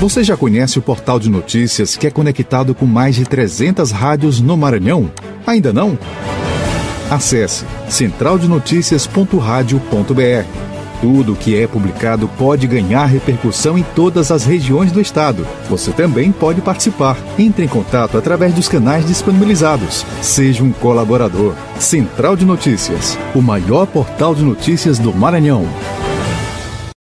Você já conhece o portal de notícias que é conectado com mais de 300 rádios no Maranhão? Ainda não? Acesse centraldenoticias.radio.br. Tudo o que é publicado pode ganhar repercussão em todas as regiões do estado. Você também pode participar. Entre em contato através dos canais disponibilizados. Seja um colaborador. Central de Notícias, o maior portal de notícias do Maranhão.